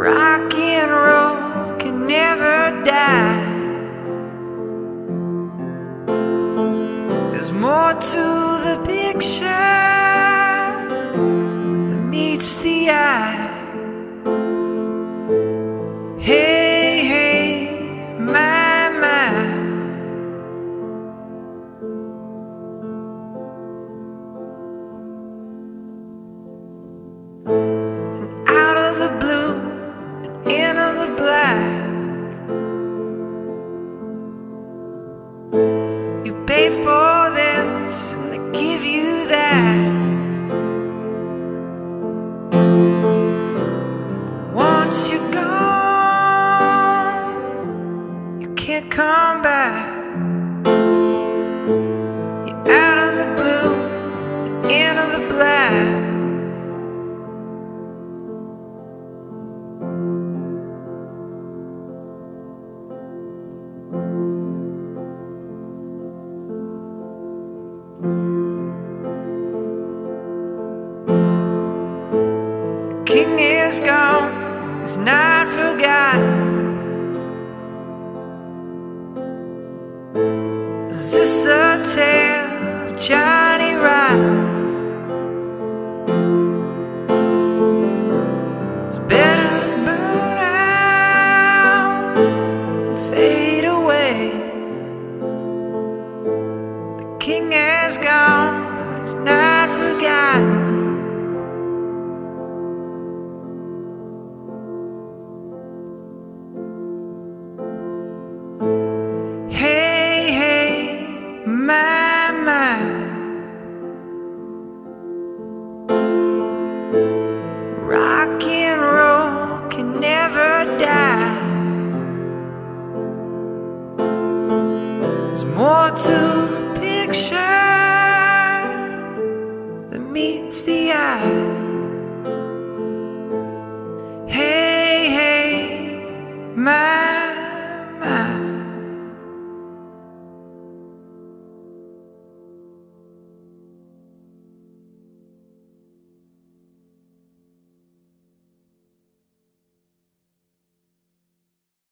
Rock and roll can never die. There's more to the picture pay for this and they give you that. Once you're gone, you can't come back. You're out of the blue into the black. The King is gone, He's not forgotten. Is this a tale of Johnny Rotten? It's better to burn out and fade away. The king is. more to the picture than meets the eye. Hey, hey, my.